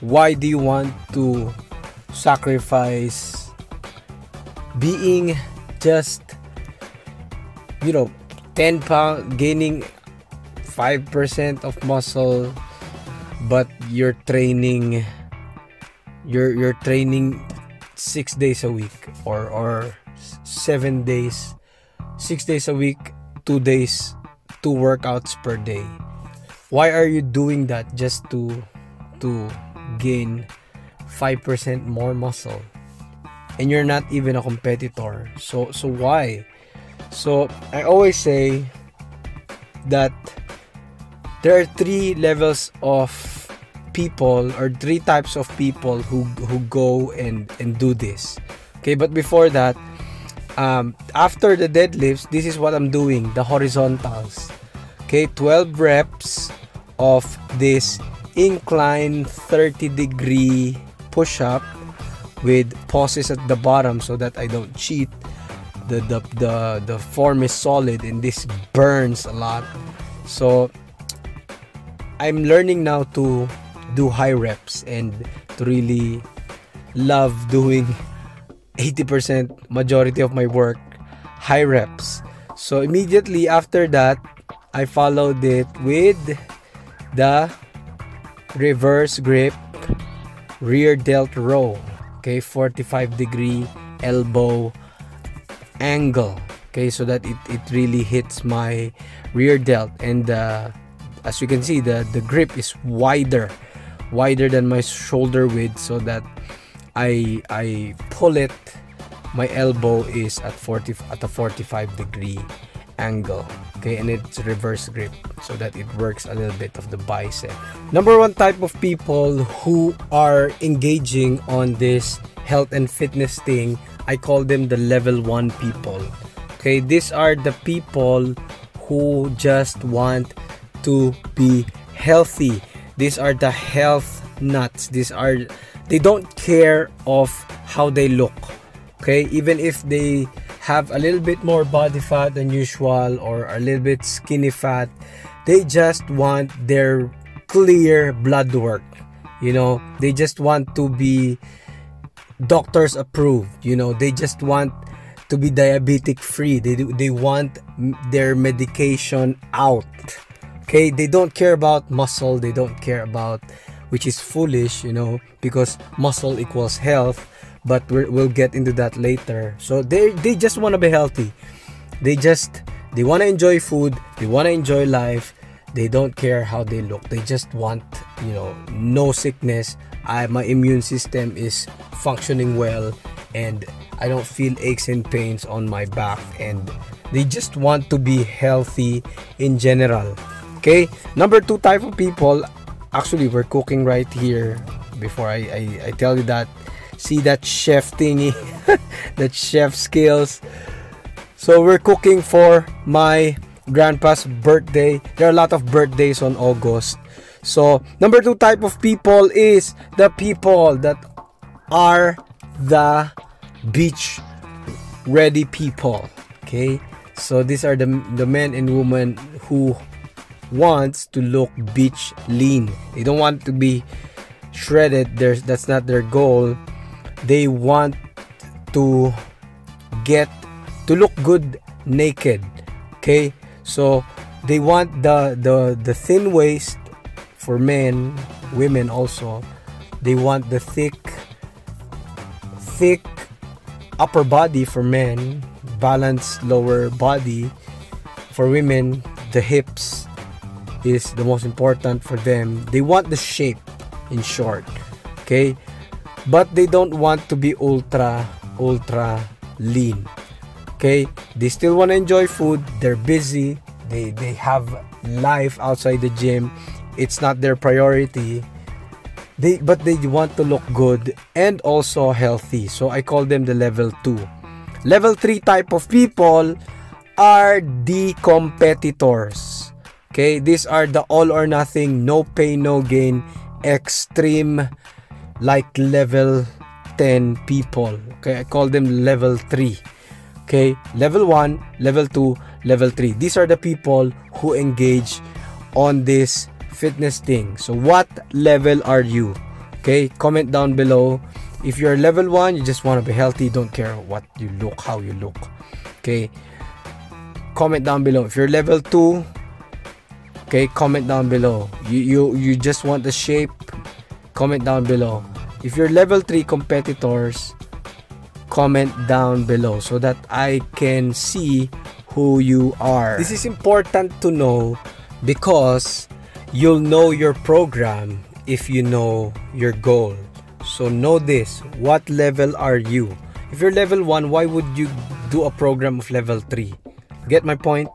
why do you want to sacrifice being just you know 10 pound gaining 5% of muscle but you're training you're you're training 6 days a week or or 7 days 6 days a week 2 days 2 workouts per day? Why are you doing that just to to gain 5% more muscle. And you're not even a competitor. So so why? So i always say that there are three levels of people or three types of people who who go and and do this. Okay but before that um, after the deadlifts this is what i'm doing the horizontals. Okay 12 reps of this incline 30 degree push up with pauses at the bottom so that I don't cheat. The the the the form is solid and this burns a lot. So I'm learning now to do high reps and to really love doing 80% majority of my work high reps. So immediately after that, I followed it with the reverse grip rear delt row okay 45 degree elbow angle okay so that it, it really hits my rear delt. And uh, as you can see the the grip is wider wider than my shoulder width so that I I pull it my elbow is at 40 at a 45 degree angle okay and it's reverse grip so that it works a little bit of the bicep. Number one type of people who are engaging on this health and fitness thing i call them the level one people. Okay these are the people who just want to be healthy. These are the health nuts. These are they don't care of how they look. Okay even if they have a little bit more body fat than usual or a little bit skinny fat they just want their clear blood work. You know they just want to be doctors approved. You know they just want to be diabetic free. They they want their medication out. Okay they don't care about muscle. They don't care about which is foolish you know because muscle equals health but we will get into that later. So they they just want to be healthy. They just they want to enjoy food they want to enjoy life they don't care how they look. They just want you know no sickness. I, my immune system is functioning well and i don't feel aches and pains on my back and they just want to be healthy in general. Okay? Number two type of people actually we're cooking right here. Before i i, I tell you that see that chef thingy? That chef skills. So we're cooking for my grandpa's birthday. There are a lot of birthdays on august. So number two type of people is the people that are the beach ready people. Okay? So these are the the men and women who wants to look beach lean. They don't want to be shredded. There's that's not their goal they want to get to look good naked okay? So they want the the the thin waist for men women also. They want the thick thick upper body for men balanced lower body for women. The hips is the most important for them. They want the shape in short okay but they don't want to be ultra ultra lean. Okay? They still want to enjoy food. They're busy. They they have life outside the gym. It's not their priority. They but they want to look good and also healthy. So i call them the level 2 level 3 type of people are the competitors. Okay? These are the all or nothing no pain no gain extreme like level 10 people okay? I call them level 3 okay? Level 1 level 2 level 3 these are the people who engage on this fitness thing. So what level are you okay? Comment down below. If you're level 1 you just want to be healthy don't care what you look how you look okay? Comment down below. If you're level 2 okay comment down below. You you you just want the shape comment down below if you're level 3 competitors comment down below so that I can see who you are. This is important to know because you'll know your program if you know your goal. So know this what level are you? If you're level 1 why would you do a program of level 3 get my point